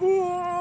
Whoa!